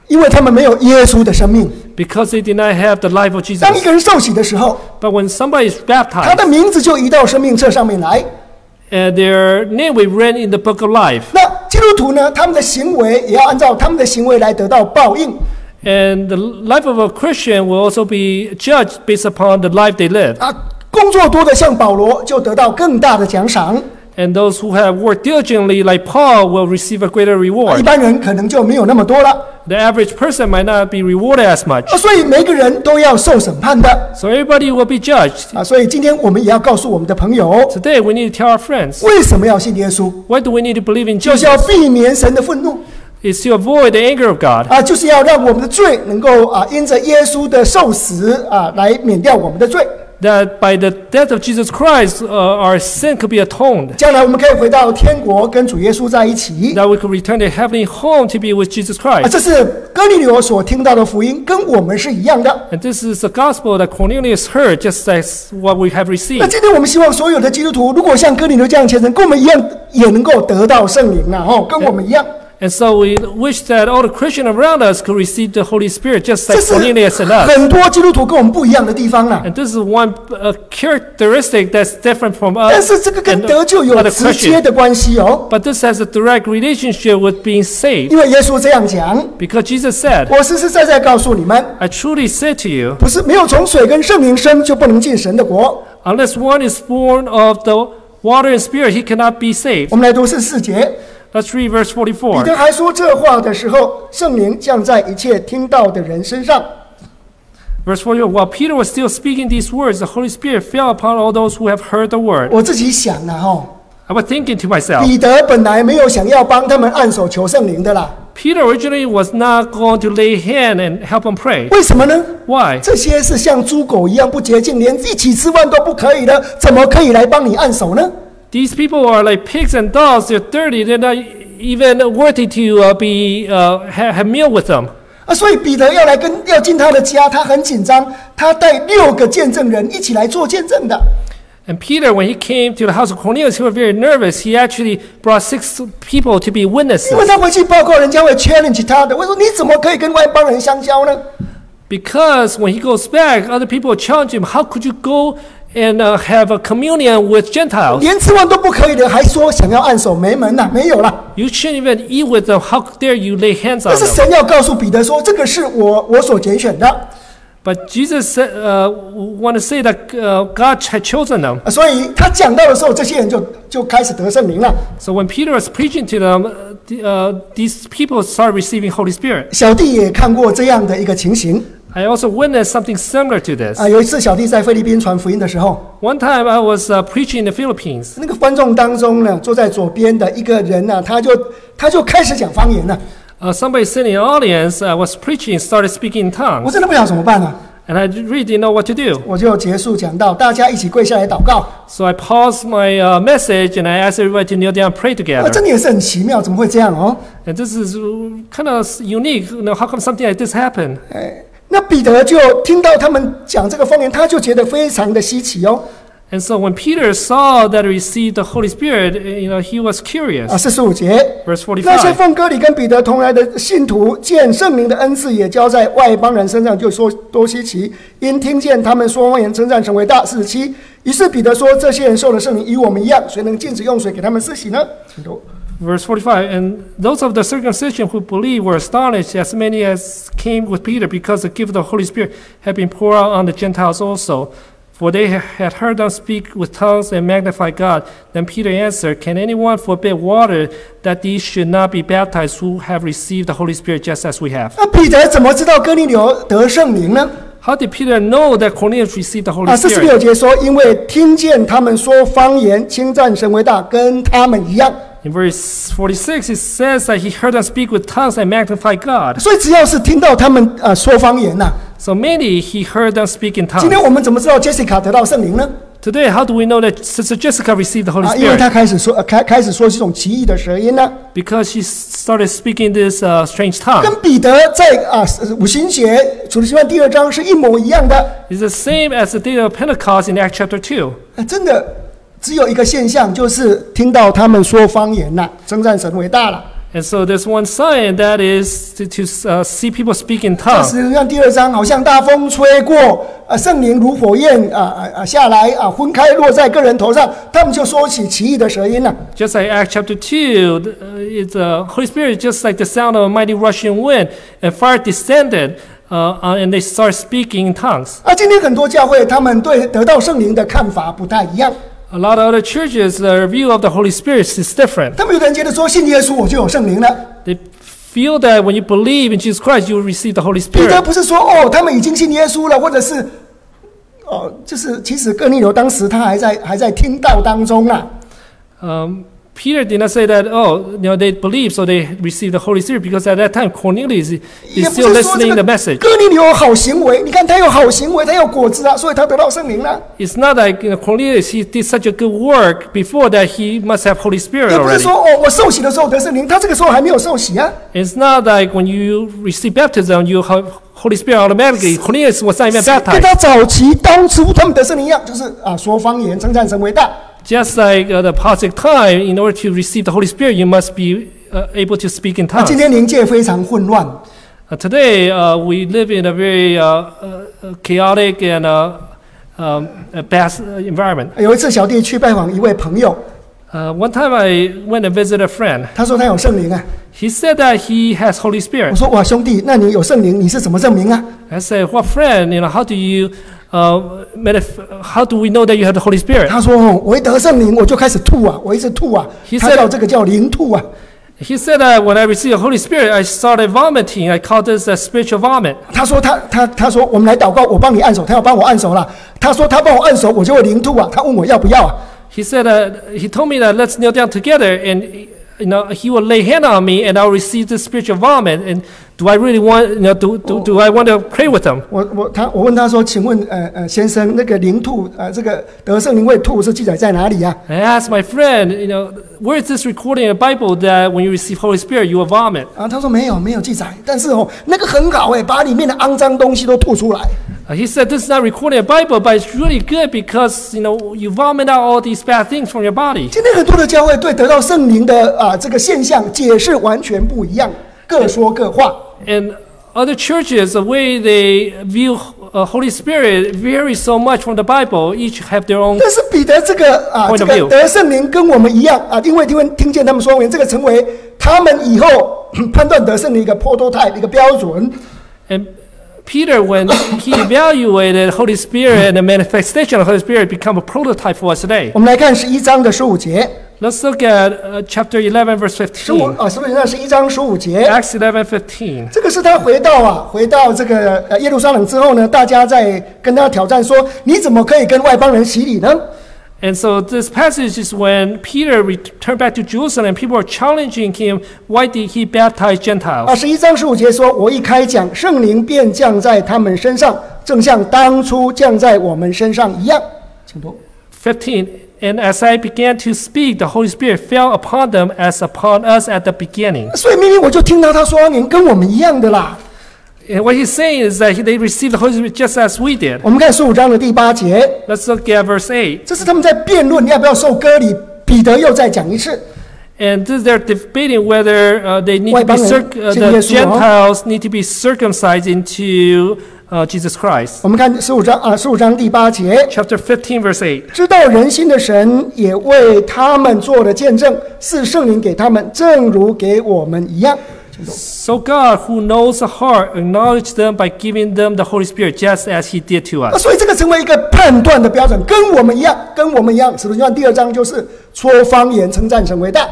因为他们没有耶稣的生命。 because they did not have the life of 当一 Jesus. 个人受洗的时候， But when somebody is 他 baptized, 的名字就移到生命册上面来。 uh, their name will be written in the book of life. 那基督徒呢，他们的行为也要按照他们的行为来得到报应 And the life of a Christian will also be judged based upon the life they live. 啊。工作多的像保罗，就得到更大的奖赏； And those who have worked diligently, like Paul, will receive a greater 一 reward. 般人可能就没有那么多了。 The average person might not be rewarded as much. 啊，所以每个人都要受审判的 So everybody will be judged. 啊。所以今天我们也要告诉我们的朋友， Today, we need to tell our friends 为什么要信耶稣？ why do we need to believe in 就是要 Jesus? 避免神的愤怒 It's to avoid the anger of God. 啊，就是要让我们的罪能够啊，因着耶稣的受死啊，来免掉我们的罪。That by the death of Jesus Christ, uh, our sin could be atoned. 将来我们可以回到天国，跟主耶稣在一起。That we could return to heavenly home to be with Jesus 啊，Christ. 这是哥尼流所听到的福音，跟我们是一样的。And this is the gospel that Cornelius heard, just as what we have received. 那今天我们希望所有的基督徒，如果像哥尼流这样虔诚，跟我们一样，也能够得到圣灵啊！哦，跟我们一样。And so we wish that all the Christians around us could receive the Holy Spirit, just 这 like 是 Cornelius and us. 很多基督徒跟我们不一样的地方啦。 And this is one uh, characteristic that's different from 但 us 是这个跟 and 得救有 other 直接 Christians. 的关系哦， But this has a direct relationship with being saved. 因为耶稣这样讲， Because Jesus said, 我实实在在告诉你们， I truly say to you, 不是没有从水跟圣灵生就不能进神的国。 unless one is born of the water and spirit, he cannot be saved. 我们来读十四节， Let's read verse 彼 44. 得还说这话的时候，圣灵降在一切听到的人身上。 Verse 41 While Peter was still speaking these words, the Holy Spirit fell upon all those who have heard the word. 我自己想啊，哈， I was thinking to myself, 彼得本来没有想要帮他们按手求圣灵的啦， Peter originally was not going to lay hand and help them pray. 为什么呢？ Why? 这些是像猪狗一样不洁净，连一起吃饭都不可以的，怎么可以来帮你按手呢？ These people are like pigs and dogs. They're dirty. They're not even worthy to uh, be uh, have, have meal with them. 啊，所以彼得要来跟要进他的家，他很紧张，他带六个见证人一起来做见证的。 And Peter, when he came to the house of Cornelius, he was very nervous. He actually brought six people to be 因为 witnesses 他回去报告，人家会 challenge 他的。我说你怎么可以跟外邦人相交呢？ because when he goes back, other people challenge him. How could you go and uh, have a communion with Gentiles? 连吃饭都不可以的，还说想要按手，没门呐、没有啦。 You shouldn't even eat with them. How dare you lay hands 但 on 是 them? 神要告诉彼得说，这个是我我所拣选的。 But Jesus said, uh, want to say that uh, God had chosen them. 啊所以他讲到的时候，这些人就就开始得圣灵了。 So when Peter was preaching to them, uh, the, uh, these people started receiving Holy Spirit. 小弟也看过这样的一个情形 I also witnessed something similar to this. 啊。有一次，小弟在菲律宾传福音的时候， One time I was uh, preaching in the Philippines. 那个观众当中呢，坐在左边的一个人呢、他就他就开始讲方言了。 Uh, somebody sitting in the audience uh, was preaching, started speaking in 我 tongues, 真的不晓得怎么办啊， and I really didn't know what to do. 我就结束讲到，大家一起跪下来祷告。 So I paused my uh, message and I asked everybody to kneel down and pray 啊， together. 真的也是很奇妙，怎么会这样哦？ And this is kind of unique. You know, how come something like this happened? 哎， 那彼得就听到他们讲这个方言，他就觉得非常的稀奇哦。And so when Peter saw that he received the Holy Spirit, uh, you know, he was curious. 啊，四十五节，Verse 那些 45. 奉哥里跟彼得同来的信徒，见圣灵的恩赐也交在外邦人身上，就说多稀奇。因听见他们说方言，称赞成为大。四十七，于是彼得说：这些人受了圣灵，与我们一样，谁能禁止用水给他们施洗呢？请读。Verse 45 And those of the circumcision who believed were astonished, as many as came with Peter, because the gift of the Holy Spirit had been poured out on the Gentiles also. For they had heard them speak with tongues and magnify God. Then Peter answered, Can anyone forbid water that these should not be baptized who have received the Holy Spirit just as we have? 那彼得怎么知道哥尼流得圣灵呢？ How did Peter know that Cornelius received the Holy 啊，四十 Spirit? 六节说，因为听见他们说方言，称赞神为大，跟他们一样。 in verse forty six, it says that he heard them speak with tongues and magnify God. so many he heard them speak in tongues. Today, how do we know that Sister Jessica received the Holy Spirit? Spirit? because she started speaking this uh, strange tongue. 跟彼得在啊五旬节主的经文第二章是一模一样的。It's the same as the day of Pentecost in Acts chapter 2. 啊真的，只有一个现象，就是听到他们说方言了、称赞神伟大了。And so there's one sign that is to, to uh, see people speak in 这 tongues. 使徒像第二章，好像大风吹过，啊，圣灵如火焰啊啊啊下来啊，分开落在个人头上，他们就说起奇异的舌音了、Just like Acts chapter 2, the- uh, it's, uh, Holy Spirit, just like the sound of a mighty rushing wind, and fire descended, uh, uh, and they start speaking in tongues. 啊，今天很多教会他们对得到圣灵的看法不太一样，A lot of other churches, their view of the Holy Spirit is different. 他们有的人觉得说信耶稣我就有圣灵了。They feel that when you believe in Jesus Christ, you will receive the Holy 彼 Spirit. 得不是说哦，他们已经信耶稣了，或者是哦，就是其实哥尼流当时他还在还在听道当中啊。Um, Peter did not say that, oh, you know, they believe, so they received the Holy Spirit, because at that time, Cornelius is 也 is 不 still 是说这 listening 个 the message. 哥尼流有好行为，你看他有好行为，他有果子啊，所以他得到圣灵了。 It's not like you know, Cornelius, he did such a good work before that he must have Holy Spirit 也不是 already. 说哦，我受洗的时候得圣灵，他这个时候还没有受洗啊。 It's not like when you receive baptism, you have Holy Spirit automatically. Cornelius was not even 跟 baptized. 他早期当初他们得圣灵一样，就是啊说方言，称赞神为大。 Just like uh, the apostolic time, in order to receive the Holy Spirit, you must be uh, able to speak in 那 tongues. 今天灵界非常混乱， Uh, today, uh, we live in a very uh, uh, chaotic and uh, um, a bad uh, environment. 有一次小弟去拜访一位朋友， Uh, one time, I went and visited a friend. 他说他有圣灵啊。 He said that he has Holy 我 Spirit. 说哇兄弟，那你有圣灵，你是怎么证明啊？ I said, "What friend? You know, how do you, uh, manif- how do we know that you have the Holy Spirit?" 他说哦，我一得圣灵我就开始吐啊，我一直吐啊。 He 他 said- 叫这个叫灵吐啊。 He said that when I received the Holy Spirit, I started vomiting. I call this a spiritual vomit. 他说他他他说我们来祷告，我帮你按手，他要帮我按手了。他说他帮我按手，我就会灵吐啊。他问我要不要啊？ He said uh, he told me that let's kneel down together, and you know he will lay hand on me, and I'll receive the spiritual vomit. And do I really want? You know, do do do I want to pray with them？我我他我问他说，请问呃呃先生，那个灵吐呃这个得圣灵会吐是记载在哪里呀、啊、？I asked my friend, you know, where is this recording in the Bible that when you receive Holy Spirit you will vomit？啊，他说没有没有记载，但是哦那个很好哎，把里面的肮脏东西都吐出来。He said this is not recorded in Bible, but it's really good because you know you vomit out all these bad things from your body。今天很多的教会对得到圣灵的啊这个现象解释完全不一样，各说各话。And other churches, the way they view uh, Holy Spirit varies so much from the Bible. Each have their own 但是彼得这个啊 Point 这 of 个 view 得圣灵跟我们一样啊，因为听听见他们说完，这个成为他们以后判断得圣灵一个 prototype 一个标准。 And Peter, when he evaluated Holy Spirit and the manifestation of Holy Spirit, become a prototype for us today. 我们来看十一章的十五节，Let's look at uh, chapter 11, verse 十五 15. 啊，是不是那十一章十五节？Acts 11, 15. 这个是他回到啊，回到这个呃耶路撒冷之后呢，大家在跟他挑战说，你怎么可以跟外邦人洗礼呢？And so this passage is when Peter returned back to Jerusalem. People are challenging him. Why did he baptize 啊， Gentiles? 十一章十五节说，我一开讲，圣灵便降在他们身上，正像当初降在我们身上一样。请读。 15. And as I began to speak, the Holy Spirit fell upon them as upon us at the beginning. 所以明明我就听到他说方言跟我们一样的啦。 And what he's saying is that they received the Holy Spirit just as we did. 我们看十五章的第八节， Let's look at verse 8. 这是他们在辩论要不要受割礼。彼得又再讲一次， And this, they're debating whether uh, they need to be 外邦人， circ- uh, 信 the 耶稣哦。 Gentiles need to be circumcised into uh, Jesus Christ. 我们看十五章啊，十五章第八节， Chapter 15, verse 8. 知道人心的神也为他们做了见证，是圣灵给他们，正如给我们一样。 So God, who knows the heart, acknowledged them by giving them the Holy Spirit, just as He did to 啊，us. 所以这个成为一个判断的标准，跟我们一样，跟我们一样。使徒行传第二章就是说方言，称赞神为大。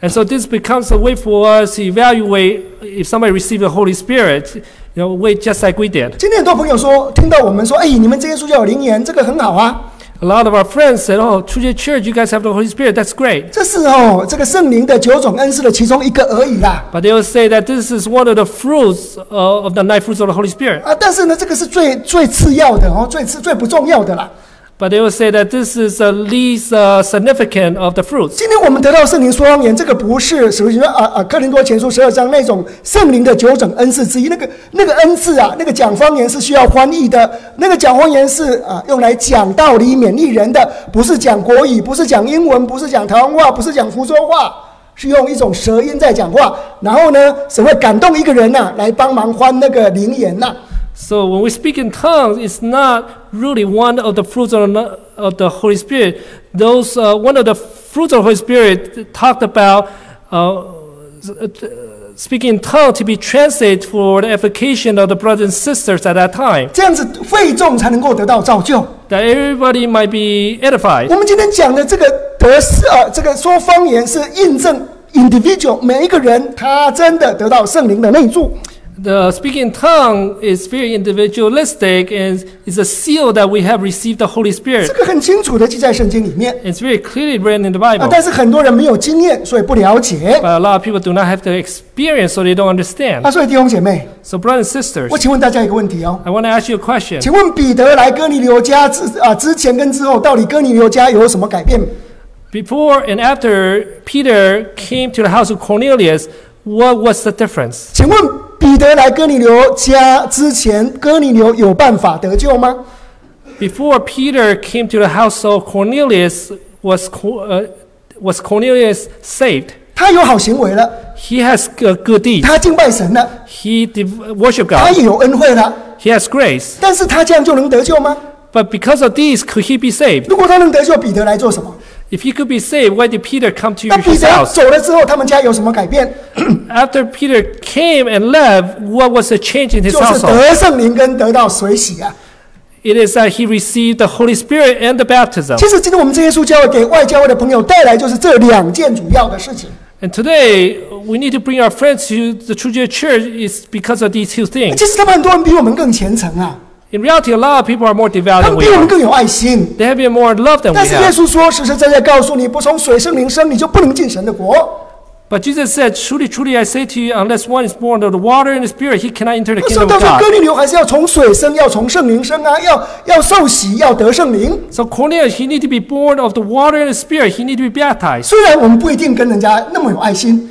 And so this becomes a way for us to evaluate if somebody received the Holy Spirit, you know, way just like we did. 今天很多朋友说，听到我们说，哎，你们这些书叫有灵言，这个很好啊。A lot of our friends said, "Oh, True Church, you guys have the Holy Spirit. That's great." 这是哦，这个圣灵的九种恩赐的其中一个而已啦。But they will say that this is one of the fruits uh, of the nine fruits of the Holy Spirit. 啊，但是呢，这个是最最次要的哦，最次最不重要的啦。But they will say that this is the least uh, significant of the fruits. 今天我们得到圣灵说方言，这个不是使徒行传啊啊，克林多前书十二章那种圣灵的九种恩赐之一。那个那个恩赐啊，那个讲方言是需要翻译的，那个讲方言是啊用来讲道理、勉励人的，不是讲国语，不是讲英文，不是讲台湾话，不是讲福州话，是用一种舌音在讲话。然后呢，神会感动一个人呐、来帮忙翻那个灵言呐、So when we speak in tongues, it's not really one of the fruits of the, of the Holy Spirit. Those uh, one of the fruits of the Holy Spirit talked about uh, speaking in tongues to be translated for the application of the brothers and sisters at that time, 这样子会众才能够得到造就。 that everybody might be edified. 我们今天讲的这个得是啊，这个说方言是印证 individual 每一个人他真的得到圣灵的内住。 The speaking in tongue is very individualistic and is a seal that we have received the Holy 这 Spirit. 个很清楚的记在圣经里面 It's very clearly written in the 啊 Bible.，但是很多人没有经验，所以不了解 But a lot of people do not have the experience, so they don't understand. 啊。所以弟兄姐妹， So, brothers and sisters, 我请问大家一个问题哦， I want to ask you a question. 请问彼得来哥尼流家之啊之前跟之后，到底哥尼流家有什么改变？ Before and after Peter came to the house of Cornelius, what was the difference? 请问彼 得来哥尼流家之前，哥尼流有办法得救吗？Before Peter came to the house of Cornelius, was Co- uh, was Cornelius saved? 他有好行为了，He has a good deed. 他敬拜神了，He worship God. 他也有恩惠了，He has grace. 但是他这样就能得救吗？But because of these, could he be saved? 如果他能得救，彼得来做什么？If he could be saved, why did Peter come to 那彼 his 得 house? 走了之后，他们家有什么改变？ After Peter came and left, what was the change in his 就是 household? 得圣灵跟得到水洗啊。 It is that he received the Holy Spirit and the baptism. 其实今天我们这些书教会给外教会的朋友带来就是这两件主要的事情。 And today, we need to bring our friends to the True Joy Church is because of these two things. 其实他们很多人比我们更虔诚啊， In reality, a lot of people are more devout 他 than 们 we 比我们 are. 更有爱心。They have been more in love than we 但是耶 have. 稣说，实实在在告诉你，不从水圣灵生，你就不能进神的国。But Jesus said, Truly, truly, I say to you, unless one is born of the water and the Spirit, he cannot enter the 那时候 kingdom 他 of 说，God. 哥尼流还是要从水生，要从圣灵生啊，要要受洗，要得圣灵。So Cornelius, he need to be born of the water and the Spirit. He need to be baptized. 虽然我们不一定跟人家那么有爱心，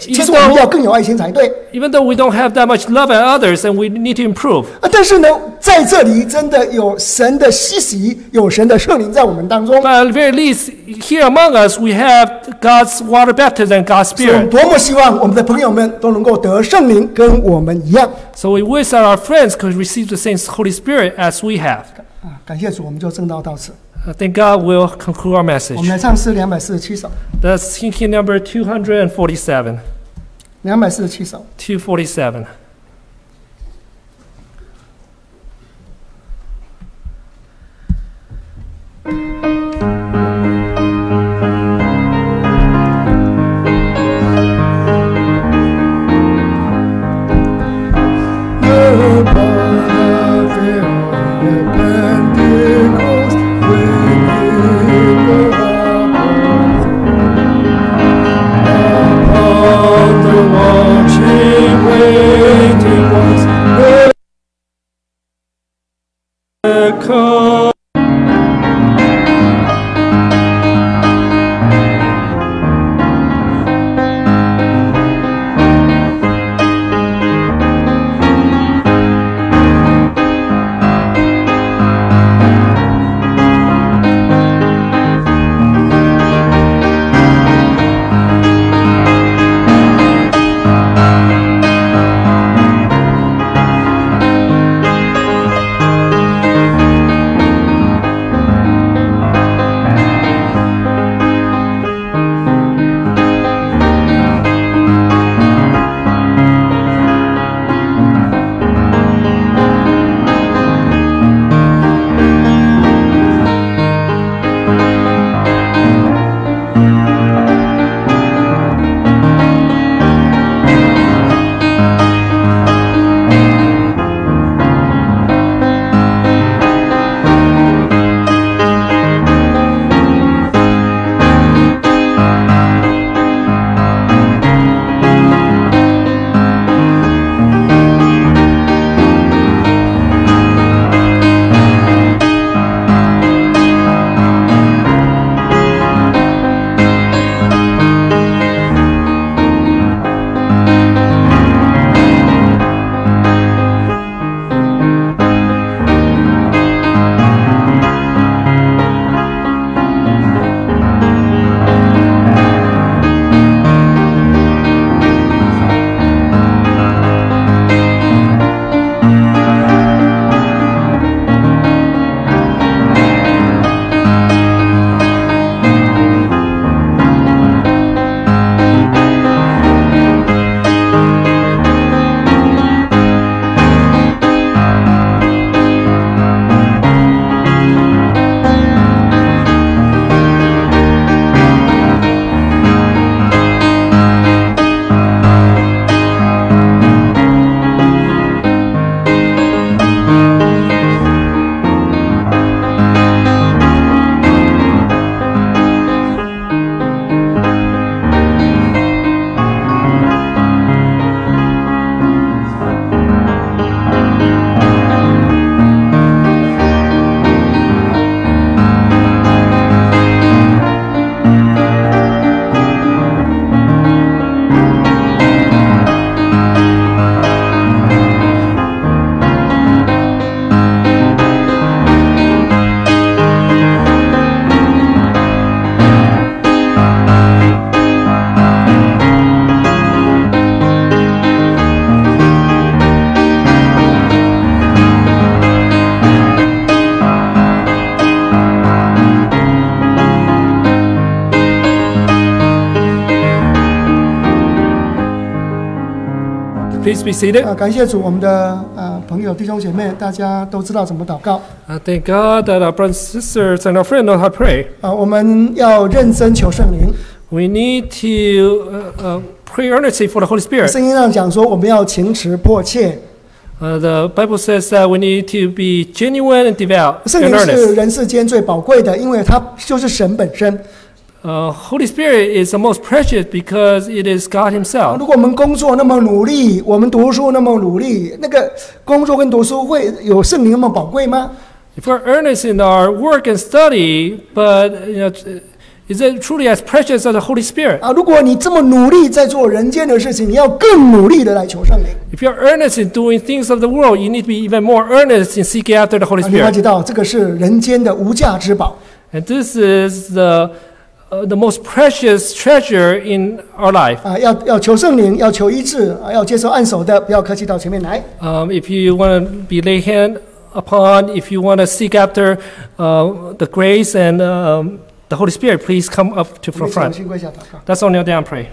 其 Even 实我们要 though, 更有爱心才对 even though we don't have that much love at others, and we need to improve. 啊。但是呢，在这里真的有神的吸洗，有神的圣灵在我们当中 But。at the very least, here among us, we have God's water baptism and God's 所以我们 Spirit. 多么希望我们的朋友们都能够得圣灵，跟我们一样 So we wish that our friends could receive the same Holy Spirit as we have. 啊！感谢主，我们就正道到此。I think God will conclude our message. 我们来唱诗两百四十七首，That's hymn number two hundred and forty-seven. 两百四十七首。247. Please be seated. 啊，感谢主，我们的呃朋友弟兄姐妹，大家都知道怎么祷告 I thank God that our brothers sisters and our friends know how to pray. 啊。我们要认真求圣灵，We need to uh, uh, pray earnestly for the Holy Spirit. 圣经上讲说，我们要情持迫切。Uh, the Bible says that we need to be genuine and devout 圣灵是.人世间最宝贵的，因为它就是神本身。Uh, Holy Spirit is the most precious because it is God Himself. 如果我们工作那么努力，我们读书那么努力，那个工作跟读书会有圣灵那么宝贵吗？ If we're earnest in our work and study, but you know, is it truly as precious as the Holy Spirit? 啊，如果你这么努力在做人间的事情，你要更努力的来求圣灵。 If you're earnest in doing things of the world, you need to be even more earnest in seeking after the Holy 啊，你了 Spirit. 解到这个是人间的无价之宝。 And this is the uh, the most precious treasure in our life. 啊，要要求圣灵，要求医治，啊，要接受按手的，不要客气，到前面来。 Um, if you want to be laid hand upon, if you want to seek after uh, the grace and um, the Holy Spirit, please come up to 我们 front. 先跪下祷告。 Let's all kneel down and pray.